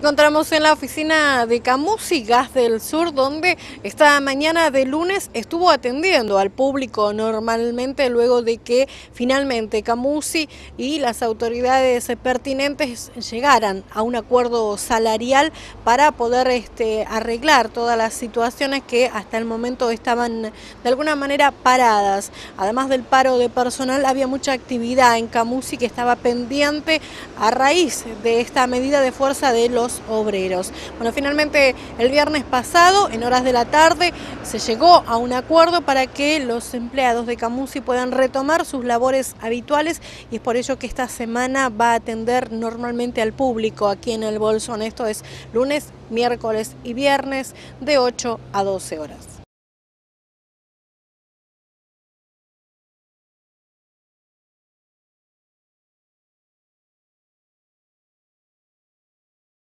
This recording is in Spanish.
Encontramos en la oficina de Camusi Gas del Sur, donde esta mañana de lunes estuvo atendiendo al público normalmente luego de que finalmente Camusi y las autoridades pertinentes llegaran a un acuerdo salarial para poder este, arreglar todas las situaciones que hasta el momento estaban de alguna manera paradas. Además del paro de personal, había mucha actividad en Camusi que estaba pendiente a raíz de esta medida de fuerza de obreros. Bueno, finalmente el viernes pasado, en horas de la tarde, se llegó a un acuerdo para que los empleados de Camusi puedan retomar sus labores habituales y es por ello que esta semana va a atender normalmente al público aquí en el Bolsón. Esto es lunes, miércoles y viernes de 8 a 12 horas.